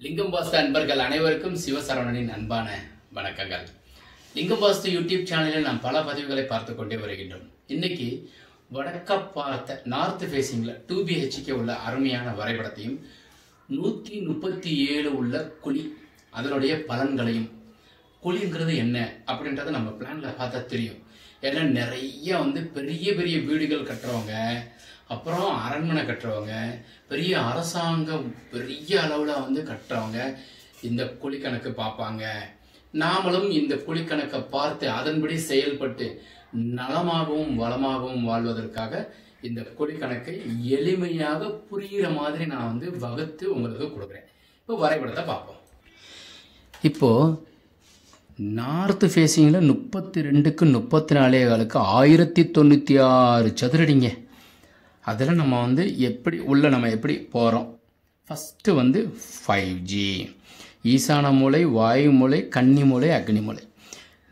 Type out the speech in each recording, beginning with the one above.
லிங்கம் வாஸ்து அன்பர்கள் அனைவருக்கும் சிவசரவணனின் அன்பான வணக்கங்கள். லிங்கம் வாஸ்து யூடியூப் சேனலில் நாம் பல பதிவுகளை பார்த்து கொண்டே வருகின்றோம். இன்னைக்கு வடக்க பார்த்த நார்த் ஃபேஸிங்கில் டூ பிஹெச்கே உள்ள அருமையான வரைபடத்தையும் நூற்றி முப்பத்தி ஏழு உள்ள குழி அதனுடைய பலன்களையும் குழிங்கிறது என்ன அப்படின்றத நம்ம பிளானில் பார்த்தா தெரியும். ஏன்னா நிறைய வந்து பெரிய பெரிய வீடுகள் கட்டுறவங்க அப்புறம் அரண்மனை கட்டுறவங்க பெரிய அரசாங்கம் பெரிய அளவில் வந்து கட்டுறவங்க இந்த குழிக்கணக்கு பார்ப்பாங்க. நாமளும் இந்த குழிக்கணக்கை பார்த்து அதன்படி செயல்பட்டு நலமாகவும் வளமாகவும் வாழ்வதற்காக இந்த குழிக்கணக்கை எளிமையாக புரிகிற மாதிரி நான் வந்து வகுத்து உங்களுக்கு கொடுக்குறேன். இப்போ வரைபடத்தை பார்ப்போம். இப்போது நார்த்து ஃபேஸிங்கில் முப்பத்தி ரெண்டுக்கு முப்பத்தி நாலே காலுக்கு ஆயிரத்தி தொண்ணூற்றி ஆறு சதுரடிங்க. அதில் நம்ம வந்து எப்படி உள்ளே நம்ம எப்படி போகிறோம் ஃபஸ்ட்டு வந்து ஃபைவ் ஜி ஈசான மூலை வாயு மூளை கன்னி மூலை அக்னி மூலை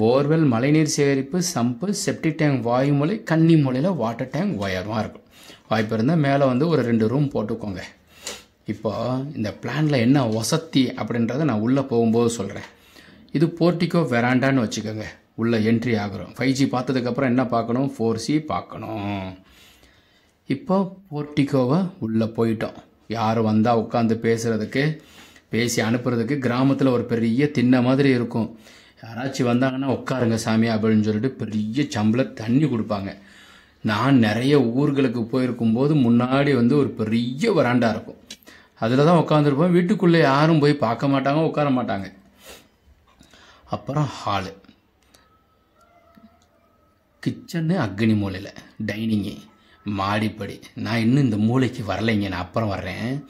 போர்வெல் மழைநீர் சேகரிப்பு சம்பு செப்டிக் டேங்க் வாயு மூளை கன்னி மூலையில் வாட்டர் டேங்க் ஒயரமாக இருக்கும். வாய்ப்பு இருந்தால் மேலே வந்து ஒரு ரெண்டு ரூம் போட்டுக்கோங்க. இப்போ இந்த பிளானில் என்ன வசதி அப்படின்றத நான் உள்ளே போகும்போது சொல்கிறேன் இது போர்ட்டிகோ வெராண்டான்னு வச்சுக்கோங்க. உள்ளே என்ட்ரி ஆகிறோம் ஃபைவ் ஜி பார்த்ததுக்கப்புறம் என்ன பார்க்கணும்? ஃபோர் சி பார்க்கணும். இப்போ போர்ட்டிகோவாக உள்ளே போயிட்டோம். யார் வந்தால் உட்காந்து பேசுகிறதுக்கு பேசி அனுப்புறதுக்கு கிராமத்தில் ஒரு பெரிய திண்ணை மாதிரி இருக்கும். யாராச்சும் வந்தாங்கன்னா உட்காருங்க சாமி அப்படின்னு சொல்லிட்டு பெரிய சம்பள தண்ணி கொடுப்பாங்க. நான் நிறைய ஊர்களுக்கு போயிருக்கும் போது முன்னாடி வந்து ஒரு பெரிய வராண்டா இருக்கும். அதில் தான் உட்காந்துருப்போம் வீட்டுக்குள்ளே யாரும் போய் பார்க்க மாட்டாங்க உட்கார மாட்டாங்க. அப்புறம் ஹாலு கிச்சனு அக்னி மூலையில் டைனிங்கு மாடிப்படி. நான் இன்னும் இந்த மூளைக்கு வரலைங்க நான் அப்புறம் வர்றேன்.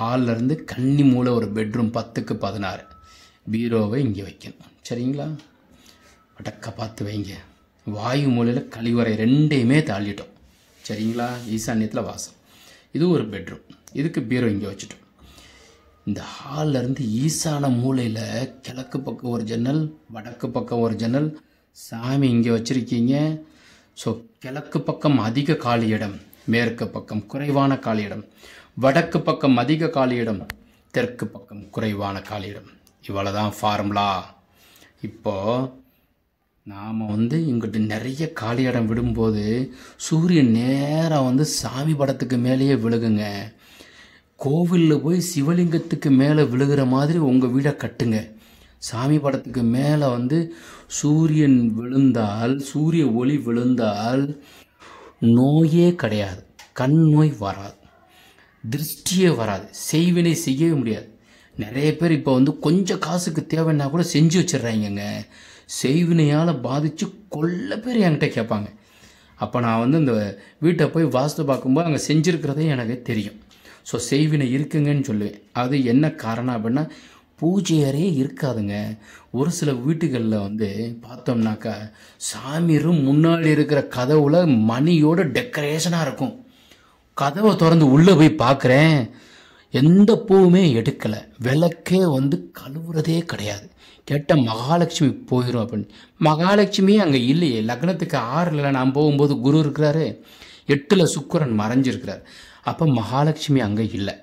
ஹால்லேருந்து கன்னி மூலை ஒரு பெட்ரூம் பத்துக்கு பதினாறு. பீரோவை இங்கே வைக்கணும். சரிங்களா? அடக்க பார்த்து வைங்க. வாயு மூலையில் கழிவறை ரெண்டையுமே தாளிட்டோம். சரிங்களா? ஈசான்யத்தில் வாசம். இது ஒரு பெட்ரூம். இதுக்கு பீரோ இங்கே வச்சுட்டோம். இந்த ஹாலில் ஈசான மூலையில் கிழக்கு பக்கம் ஒரு ஜன்னல் வடக்கு பக்கம் ஒரு ஜன்னல். சாமி இங்கே வச்சுருக்கீங்க. ஸோ கிழக்கு பக்கம் அதிக காலியிடம் இடம் மேற்கு பக்கம் குறைவான காலியிடம் இடம் வடக்கு பக்கம் அதிக காலியிடம் இடம் தெற்கு பக்கம் குறைவான காலியிடம். இடம் இவ்வளோ தான் ஃபார்முலா இப்போது நாம் வந்து இங்கிட்டு நிறைய காலி இடம் விடும்போது சூரியன் நேராக வந்து சாமி படத்துக்கு மேலேயே விழுகுங்க. கோவிலில் போய் சிவலிங்கத்துக்கு மேலே விழுகிற மாதிரி உங்கள் வீடை கட்டுங்க. சாமி படத்துக்கு மேலே வந்து சூரியன் விழுந்தால் சூரிய ஒளி விழுந்தால் நோயே கிடையாது. கண் நோய் வராது. திருஷ்டியே வராது. செய்வினை செய்யவே முடியாது. நிறைய பேர் இப்போ வந்து கொஞ்சம் காசுக்கு தேவைன்னா கூட செஞ்சு வச்சிடுறாங்கங்க. செய்வினையால் பாதித்து கொள்ள பேர் என்கிட்ட கேட்பாங்க. அப்போ நான் வந்து இந்த வீட்டை போய் வாஸ்து பார்க்கும்போது அங்கே செஞ்சுருக்கிறதே எனக்கு தெரியும். ஸோ செய்வினை இருக்குங்கன்னு சொல்லுவேன். அது என்ன காரணம் அப்படின்னா பூஜை அறையே இருக்காதுங்க. ஒரு சில வீட்டுகளில் வந்து பார்த்தோம்னாக்கா சாமி முன்னாடி இருக்கிற கதவுல மணியோட டெக்கரேஷனாக இருக்கும். கதவை திறந்து உள்ளே போய் பார்க்குறேன். எந்த பூவுமே எடுக்கலை. விளக்கே வந்து கழுவுறதே கிடையாது. கேட்ட மகாலட்சுமி போயிடும் அப்படின்னு. மகாலட்சுமியே அங்கே இல்லையே. லக்னத்துக்கு ஆறில் நான் போகும்போது குரு இருக்கிறாரு. எட்டில் சுக்கரன் மறைஞ்சிருக்கிறார். அப்போ மகாலட்சுமி அங்கே இல்லை.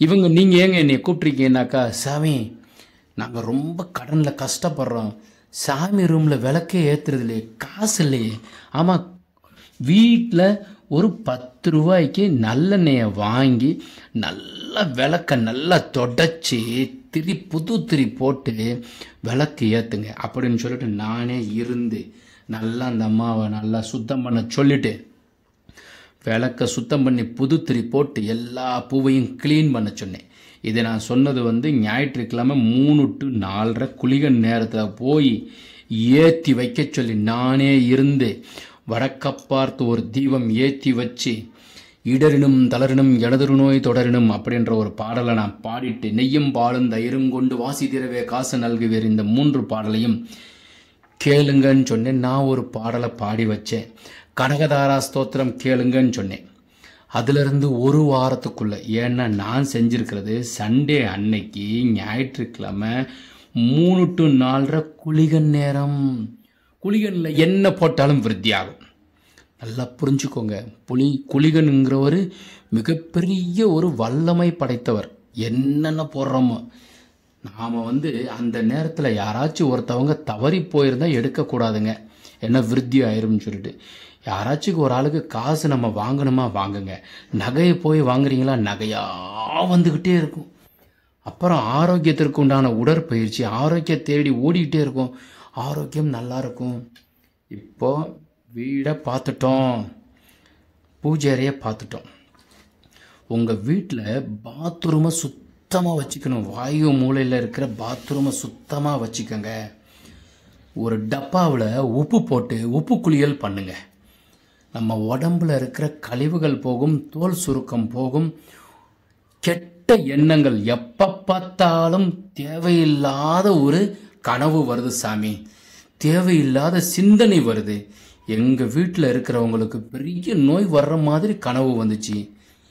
இவங்க நீங்கள் ஏங்க என்னை கூப்பிட்ருக்கீங்கனாக்கா சாமி நாங்கள் ரொம்ப கடனில் கஷ்டப்படுறோம். சாமி ரூமில் விளக்கே ஏற்றுறது இல்லையே காசு இல்லையே. ஆமாம் வீட்டில் ஒரு பத்து ரூபாய்க்கு நல்லெண்ணெயை வாங்கி நல்லா விளக்க நல்லா தொடச்சி திரி புது திரி போட்டு விளக்கு ஏற்றுங்க அப்படின்னு சொல்லிட்டு நானே இருந்து நல்லா அந்த அம்மாவை நல்லா சுத்தம் பண்ண சொல்லிட்டு விளக்க சுத்தம் பண்ணி புது திரி போட்டு எல்லா பூவையும் க்ளீன் பண்ண சொன்னேன். இதை நான் சொன்னது வந்து ஞாயிற்றுக்கிழமை மூணு டு நாலரை குளிகன் நேரத்தில் போய் ஏற்றி வைக்க சொல்லி நானே இருந்து வடக்க பார்த்து ஒரு தீபம் ஏற்றி வச்சு இடரினும் தளரினும் எனதொரு நோய் தொடரினும் அப்படின்ற ஒரு பாடலை நான் பாடிட்டு நெய்யும் பாலும் தயிரும் கொண்டு வாசி திரவே காசு நல்குவேர் இந்த மூன்று பாடலையும் கேளுங்கன்னு சொன்னேன். நான் ஒரு பாடலை பாடி வச்சேன். கனகதாரா ஸ்தோத்திரம் கேளுங்கன்னு சொன்னேன். அதுலேருந்து ஒரு வாரத்துக்குள்ள ஏன்னா நான் செஞ்சிருக்கிறது சண்டே அன்னைக்கு ஞாயிற்றுக்கிழமை மூணு டு நாலரை குளிகன் நேரம். குளிகனில் என்ன போட்டாலும் விருத்தி ஆகும் நல்லா புரிஞ்சுக்கோங்க. புலி குளிகனுங்கிறவர் மிகப்பெரிய ஒரு வல்லமை படைத்தவர். என்னென்ன போடுறோமோ. நாம் வந்து அந்த நேரத்தில் யாராச்சும் ஒருத்தவங்க தவறி போயிருந்தால் எடுக்கக்கூடாதுங்க. என்ன விருத்தி ஆயிரும்னு சொல்லிட்டு. யாராச்சும் ஒரு ஆளுக்கு காசு நம்ம வாங்கணுமா வாங்குங்க. நகையை போய் வாங்குறீங்களா? நகையாக வந்துக்கிட்டே இருக்கும். அப்புறம் ஆரோக்கியத்திற்கு உண்டான உடற்பயிற்சி ஆரோக்கிய தேடி ஓடிக்கிட்டே இருக்கும். ஆரோக்கியம் நல்லா இருக்கும். இப்போ வீடை பார்த்துட்டோம். பூஜை அறையை பார்த்துட்டோம். உங்கள் வீட்டில் பாத்ரூமை சுத்தமாக வச்சுக்கணும். வாயு மூலையில் இருக்கிற பாத்ரூமை சுத்தமாக வச்சுக்கோங்க. ஒரு டப்பாவில் உப்பு போட்டு உப்பு குளியல் பண்ணுங்கள் நம்ம உடம்புல இருக்கிற கழிவுகள் போகும் தோல் சுருக்கம் போகும். கெட்ட எண்ணங்கள் எப்போ பார்த்தாலும் தேவையில்லாத ஒரு கனவு வருது சாமி. தேவையில்லாத சிந்தனை வருது. எங்கள் வீட்டில் இருக்கிறவங்களுக்கு பெரிய நோய் வர்ற மாதிரி கனவு வந்துச்சு.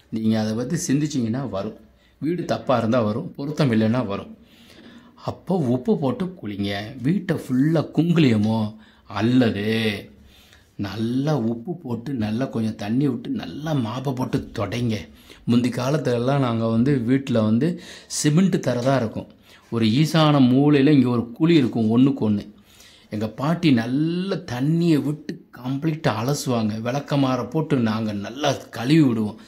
நீங்கள் அதை பற்றி சிந்திச்சிங்கன்னா வரும். வீடு தப்பாக இருந்தால் வரும் பொருத்தம் இல்லைன்னா வரும். அப்போ உப்பு போட்டு குளிங்க. வீட்டை ஃபுல்லாக குங்குலியமோ அல்லது நல்லா உப்பு போட்டு நல்லா கொஞ்சம் தண்ணி விட்டு நல்லா மாப்பை போட்டு தொடைங்க. முந்தி காலத்துலலாம் நாங்கள் வந்து வீட்டில் வந்து சிமெண்ட் தரதாக இருக்கும். ஒரு ஈசான மூலையில் இங்கே ஒரு குழி இருக்கும் ஒன்றுக்கு ஒன்று எங்கள் பாட்டி நல்ல தண்ணியை விட்டு கம்ப்ளீட்டாக அலசுவாங்க. விளக்கமாற போட்டு நாங்கள் நல்லா கழுவி விடுவோம்.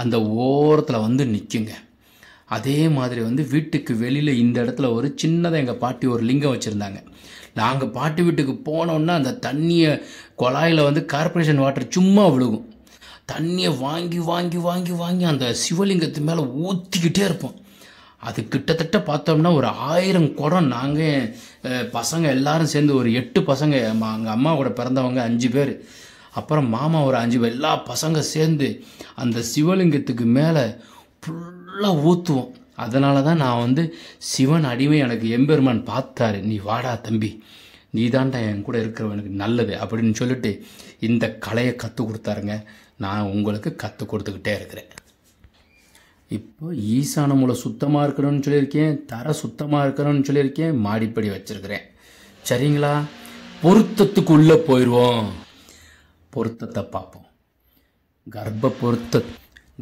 அந்த ஓரத்தில் வந்து நிற்குங்க அதே மாதிரி வந்து வீட்டுக்கு வெளியில் இந்த இடத்துல ஒரு சின்னதாக எங்கள் பாட்டி ஒரு லிங்கம் வச்சுருந்தாங்க. நாங்கள் பாட்டு வீட்டுக்கு போனோன்னா அந்த தண்ணியை குழாயில் வந்து கார்ப்பரேஷன் வாட்டர் சும்மா விழுகும். தண்ணியை வாங்கி வாங்கி வாங்கி வாங்கி அந்த சிவலிங்கத்து மேலே ஊற்றிக்கிட்டே இருப்போம். அது கிட்டத்தட்ட பார்த்தோம்னா ஒரு ஆயிரம் குடம் நாங்கள் பசங்க எல்லாரும் சேர்ந்து ஒரு எட்டு பசங்க எங்கள் அம்மாவோட பிறந்தவங்க அஞ்சு பேர். அப்புறம் மாமா ஒரு அஞ்சு பேர் எல்லா பசங்க சேர்ந்து அந்த சிவலிங்கத்துக்கு மேலே ஃபுல்லாக ஊற்றுவோம் அதனால தான் நான் வந்து சிவன் அடிமை எனக்கு எம்பெருமான் பார்த்தாரு. நீ வாடா தம்பி. நீ தான்டா என் கூட இருக்கிறவனுக்கு நல்லது. அப்படின்னு சொல்லிட்டு இந்த கலையை கற்றுக் கொடுத்தாருங்க. நான் உங்களுக்கு கற்றுக் கொடுத்துக்கிட்டே இருக்கிறேன். இப்போ ஈசான மூலை சுத்தமாக இருக்கணும்னு சொல்லியிருக்கேன். தர சுத்தமாக இருக்கணும்னு சொல்லியிருக்கேன். மாடிப்படி வச்சுருக்கிறேன். சரிங்களா? பொருத்தத்துக்குள்ளே போயிடுவோம் பொருத்தத்தை பார்ப்போம். கர்ப்ப பொருத்த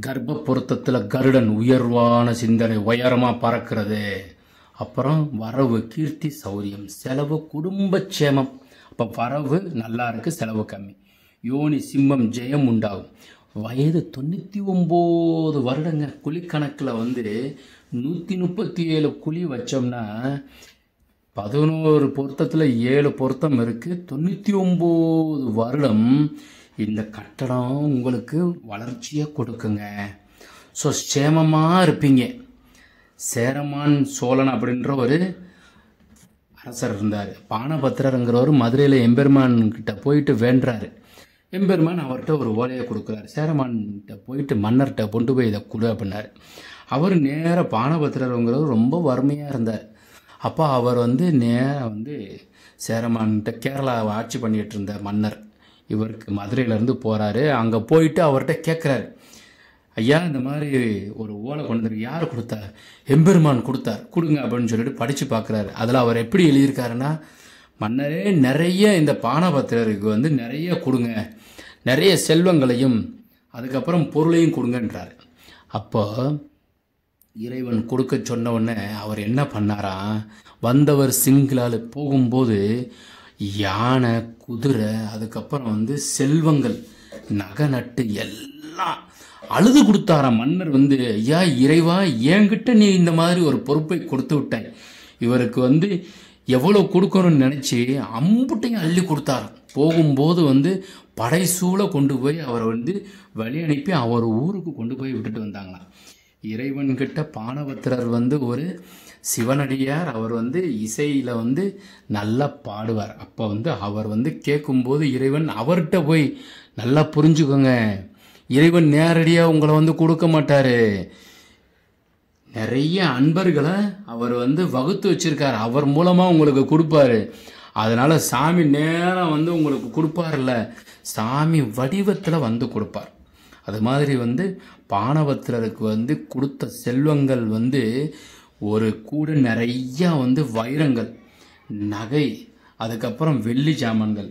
கர்ப்ப பொருத்தத்தில் கருடன் உயர்வான சிந்தனை உயரமாக பறக்கிறது. அப்புறம் வரவு கீர்த்தி சௌரியம் செலவு குடும்ப சேமம் அப்போ வரவு நல்லா இருக்குது செலவு கம்மி. யோனி சிம்மம் ஜெயம் உண்டாகும். வயது தொண்ணூற்றி ஒம்பது வருடங்க. குழிக்கணக்கில் வந்து நூற்றி முப்பத்தி ஏழு குழி வச்சோம்னா பதினோரு பொருத்தத்தில் ஏழு பொருத்தம் இருக்குது தொண்ணூற்றி ஒம்பது வருடம் இந்த கட்டடம் உங்களுக்கு வளர்ச்சியை கொடுக்குங்க. ஸோ சேமமாக இருப்பீங்க. சேரமான் சோழன் அப்படின்ற ஒரு அரசர் இருந்தார். பானபத்திரருங்கிறவர் மதுரையில் எம்பெருமான் கிட்ட போயிட்டு வேண்டுறாரு. எம்பெருமான் அவர்கிட்ட ஒரு ஓலையை கொடுக்குறாரு. சேரமான்கிட்ட போயிட்டு மன்னர்கிட்ட கொண்டு போய் இதை கொடு அப்படின்னாரு. அவர் நேராக பானபத்திரருங்கிறவர் ரொம்ப வறுமையாக இருந்தார். அப்போ அவர் வந்து நேராக வந்து சேரமான்கிட்ட கேரளாவை ஆட்சி பண்ணிகிட்டு இருந்த மன்னர். இவருக்கு மதுரையிலேருந்து போகிறாரு அங்கே போயிட்டு அவர்கிட்ட கேட்குறாரு ஐயா இந்த மாதிரி ஒரு ஓலை கொண்டு வந்து யார் கொடுத்தா எம்பெருமான் கொடுத்தார். கொடுங்க அப்படின்னு சொல்லிட்டு படித்து பார்க்குறாரு அதில் அவர் எப்படி எழுதியிருக்காருன்னா மன்னரே நிறைய இந்த பானபத்திரருக்கு வந்து நிறைய கொடுங்க. நிறைய செல்வங்களையும் அதுக்கப்புறம் பொருளையும் கொடுங்கன்றார். அப்போ இறைவன் கொடுக்க சொன்ன உடனே அவர் என்ன பண்ணாராம் வந்தவர் சிங்களால் போகும்போது யானை குதிரை அதுக்கப்புறம் வந்து செல்வங்கள் நகை நட்டு எல்லாம் அழுது கொடுத்தார மன்னர் வந்து ஐயா இறைவா என்கிட்ட நீ இந்த மாதிரி ஒரு பொறுப்பை கொடுத்து விட்டாய். இவருக்கு வந்து எவ்வளோ கொடுக்கணும்னு நினச்சி அம்புட்டையும் அள்ளி கொடுத்தார் போகும்போது வந்து படைசூழ கொண்டு போய் அவரை வந்து வழி அனுப்பி அவர் ஊருக்கு கொண்டு போய் விட்டுட்டு வந்தாங்களாம். இறைவன்கிட்ட பானபத்திரர் வந்து ஒரு சிவனடியார். அவர் வந்து இசையில் வந்து நல்லா பாடுவார். அப்போ வந்து அவர் வந்து கேட்கும்போது இறைவன் அவர்கிட்ட போய் நல்லா புரிஞ்சுக்கோங்க. இறைவன் நேரடியாக உங்களை வந்து கொடுக்க மாட்டார். நிறைய அன்பர்களை அவர் வந்து வகுத்து வச்சிருக்கார். அவர் மூலமாக உங்களுக்கு கொடுப்பாரு. அதனால் சாமி நேரம் வந்து உங்களுக்கு கொடுப்பார்ல சாமி வடிவத்தில் வந்து கொடுப்பார். அது மாதிரி வந்து பானபத்திரருக்கு வந்து கொடுத்த செல்வங்கள் வந்து ஒரு கூட நிறையா வந்து வைரங்கள் நகை அதுக்கப்புறம் வெள்ளி ஜாமான்கள்.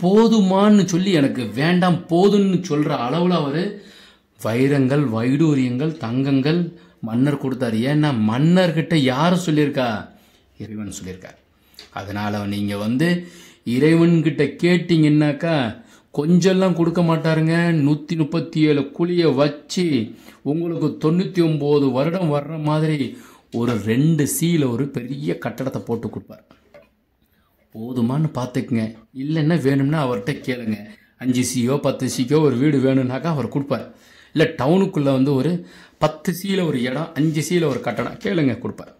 போதுமான்னு சொல்லி எனக்கு வேண்டாம் போதும்னு சொல்கிற அளவில் அவர் வைரங்கள் வைடூரியங்கள் தங்கங்கள் மன்னர் கொடுத்தாரு. ஏன்னா மன்னர்கிட்ட யார் சொல்லியிருக்கா? இறைவன் சொல்லியிருக்கார். அதனால் நீங்கள் வந்து இறைவன்கிட்ட கேட்டிங்கன்னாக்கா கொஞ்சம்லாம் கொடுக்க மாட்டாருங்க. நூற்றி முப்பத்தி ஏழு குழியை வச்சு உங்களுக்கு தொண்ணூற்றி ஒம்பது வருடம் வர்ற மாதிரி ஒரு ரெண்டு சீல ஒரு பெரிய கட்டடத்தை போட்டு கொடுப்பார். போதுமான்னு பார்த்துக்குங்க. இல்லைன்னா வேணும்னா அவர்கிட்ட கேளுங்க. அஞ்சு சியோ பத்து சிக்கோ ஒரு வீடு வேணும்னாக்கா அவர் கொடுப்பார். இல்லை டவுனுக்குள்ளே வந்து ஒரு பத்து சீல ஒரு இடம் அஞ்சு சீல ஒரு கட்டடம் கேளுங்க கொடுப்பார்.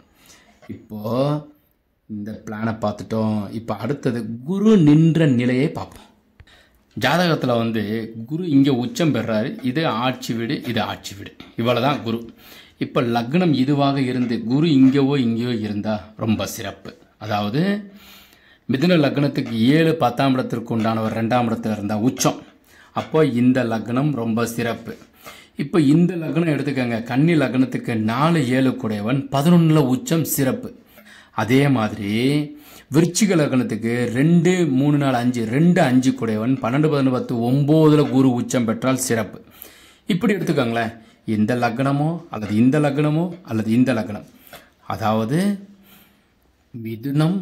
இப்போது இந்த பிளானை பார்த்துட்டோம். இப்போ அடுத்தது குரு நின்ற நிலையை பார்ப்போம். ஜாதகத்தில் வந்து குரு இங்கே உச்சம் பெறாரு இது ஆட்சி வீடு இது ஆட்சி வீடு. இவ்வளோ தான் குரு. இப்போ லக்னம் இதுவாக இருந்து குரு இங்கேவோ இங்கேயோ இருந்தால் ரொம்ப சிறப்பு. அதாவது மிதுன லக்னத்துக்கு ஏழு பத்தாம் இடத்திற்கு உண்டானவர் ரெண்டாம் இடத்துல இருந்தால் உச்சம். அப்போ இந்த லக்னம் ரொம்ப சிறப்பு. இப்போ இந்த லக்னம் எடுத்துக்கோங்க கன்னி லக்னத்துக்கு நாலு ஏழு கூடையவன் பதினொன்றில் உச்சம் சிறப்பு. அதே மாதிரி விருச்சிக லக்னத்துக்கு ரெண்டு மூணு நாலு அஞ்சு ரெண்டு அஞ்சு குடையவன் பன்னெண்டு பதினொன்று பத்து ஒம்போதில் குரு உச்சம் பெற்றால் சிறப்பு. இப்படி எடுத்துக்கோங்களேன். இந்த லக்னமோ அல்லது இந்த லக்னமோ அல்லது இந்த லக்னம். அதாவது மிதுனம்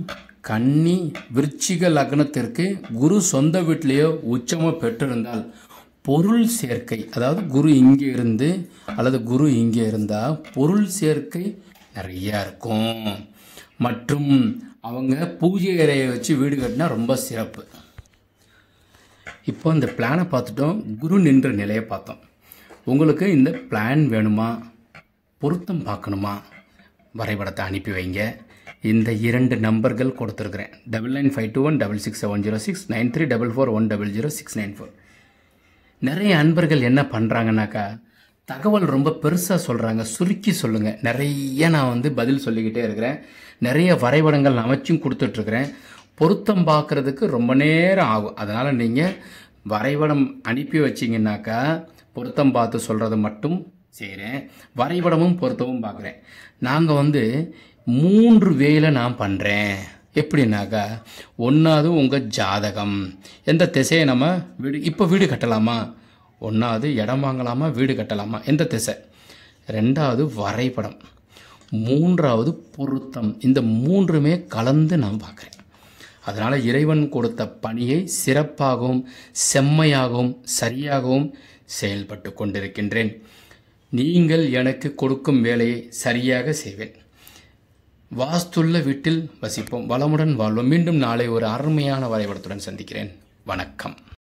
கன்னி விருச்சிக லக்னத்திற்கு குரு சொந்த வீட்டிலேயோ உச்சமோ பெற்றிருந்தால் பொருள் சேர்க்கை அதாவது குரு இங்கே இருந்து அல்லது குரு இங்கே இருந்தால் பொருள் சேர்க்கை நிறையா இருக்கும். மற்றும் அவங்க பூஜை அறையை வச்சு வீடு கட்டினா ரொம்ப சிறப்பு. இப்போ இந்த பிளானை பார்த்துட்டோம். குரு நின்ற நிலையை பார்த்தோம். உங்களுக்கு இந்த பிளான் வேணுமா? பொருத்தம் பார்க்கணுமா? வரைபடத்தை அனுப்பி வைங்க. இந்த இரண்டு நம்பர்கள் கொடுத்துருக்குறேன். Double nine five two one double six seven zero six nine three double four one double zero six nine four நிறைய அன்பர்கள் என்ன பண்ணுறாங்கனாக்கா தகவல் ரொம்ப பெருசாக சொல்கிறாங்க சுருக்கி சொல்லுங்கள் நிறைய நான் வந்து பதில் சொல்லிக்கிட்டே இருக்கிறேன். நிறைய வரைபடங்கள் அமைச்சும் கொடுத்துட்ருக்குறேன். பொருத்தம் பார்க்குறதுக்கு ரொம்ப நேரம் ஆகும். அதனால் நீங்கள் வரைபடம் அனுப்பி வச்சிங்கன்னாக்கா பொருத்தம் பார்த்து சொல்கிறது மட்டும் செய்கிறேன் வரைபடமும் பொருத்தமும் பார்க்குறேன். நாங்கள் வந்து மூன்று வேலை நான் பண்ணுறேன் எப்படின்னாக்கா ஒன்றாவது உங்கள் ஜாதகம். எந்த திசையை நம்ம வீடு இப்போ வீடு கட்டலாமா? ஒன்றாவது இடம் வாங்கலாமா வீடு கட்டலாமா? எந்த திசை? ரெண்டாவது வரைபடம். மூன்றாவது பொருத்தம். இந்த மூன்றுமே கலந்து நான் பார்க்குறேன். அதனால் இறைவன் கொடுத்த பணியை சிறப்பாகவும் செம்மையாகவும் சரியாகவும் செயல்பட்டு கொண்டிருக்கின்றேன். நீங்கள் எனக்கு கொடுக்கும் வேலையை சரியாக செய்வேன். வாஸ்துள்ள வீட்டில் வசிப்போம். வளமுடன் வாழ்வோம். மீண்டும் நாளை ஒரு அருமையான வரைபடத்துடன் சந்திக்கிறேன். வணக்கம்.